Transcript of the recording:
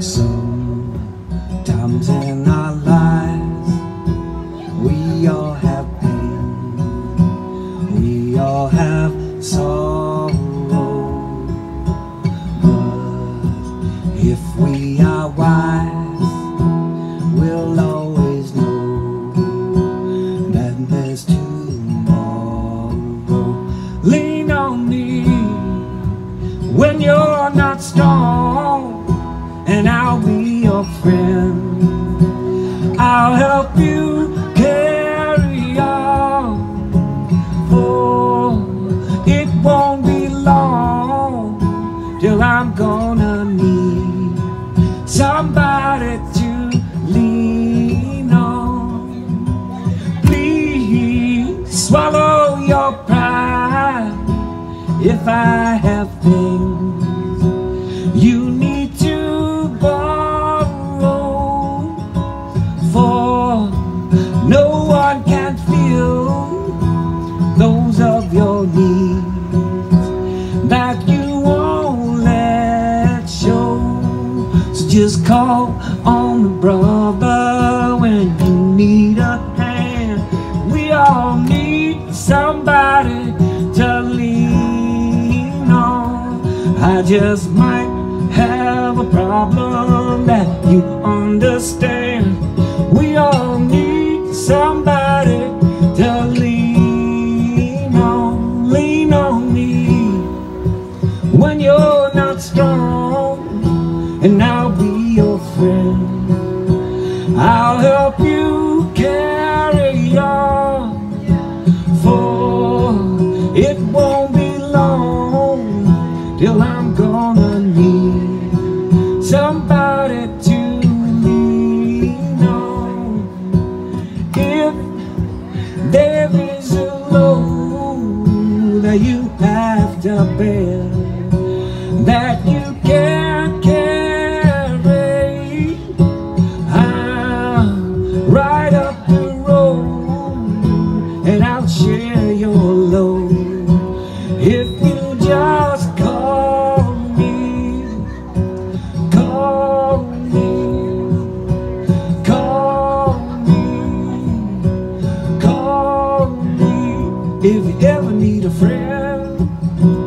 Sometimes in our lives We all have pain. We all have sorrow. But if we are wise We'll always know That there's tomorrow. Lean on me When you're not strong and I'll be your friend. I'll help you carry on, oh, it won't be long till I'm gonna need somebody to lean on. Please swallow your pride if I have. Just call on the brother when you need a hand. We all need somebody to lean on. I just might have a problem that you understand. We all need somebody to lean on, lean on me when you're not strong, and I'll be your friend. I'll help you carry on, for it won't be long till I'm gonna need somebody to lean on. If there is a load that you have to bear that you can't share your load if you just call me, call me, call me, call me if you ever need a friend.